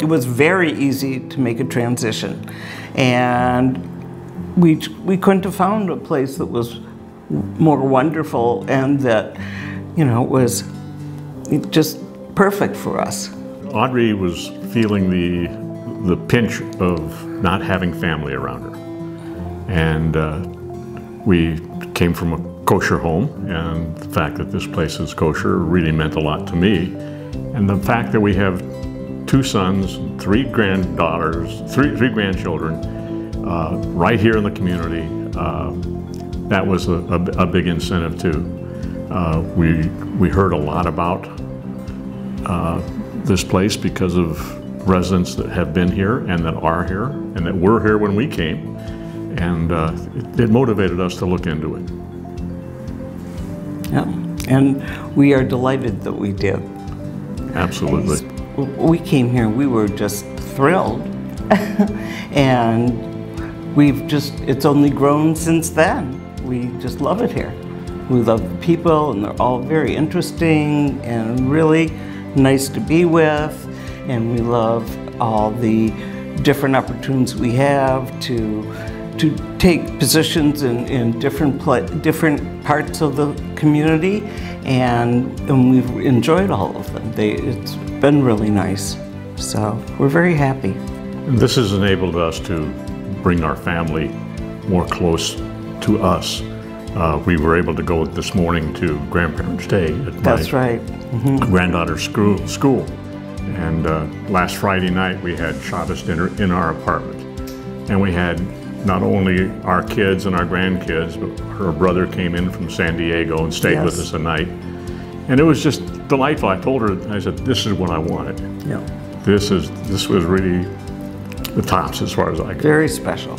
It was very easy to make a transition, and we, we couldn't have found a place that was more wonderful and that, you know, was just perfect for us. Audrey was feeling the, the pinch of not having family around her. And uh, we came from a kosher home, and the fact that this place is kosher really meant a lot to me. And the fact that we have two sons, three granddaughters, three, three grandchildren uh, right here in the community, uh, that was a, a, a, big incentive too. Uh, we, we heard a lot about uh, this place because of residents that have been here and that are here and that were here when we came. And uh, it, it motivated us to look into it. Yeah, and we are delighted that we did. Absolutely. We came here, we were just thrilled. and we've just, it's only grown since then. We just love it here. We love the people, and they're all very interesting and really nice to be with. And we love all the different opportunities we have to to take positions in, in different different parts of the community, and, and we've enjoyed all of them. They, it's been really nice. So we're very happy. And this has enabled us to bring our family more close to us. Uh, we were able to go this morning to Grandparents' Day at That's my right. Mm -hmm. granddaughter's school. school. And uh, last Friday night we had Shabbos dinner in our apartment. And we had not only our kids and our grandkids, but her brother came in from San Diego and stayed yes. with us a night. And it was just delightful. I told her, I said, this is what I wanted. Yeah. This is this was really the tops as far as I could. Very special.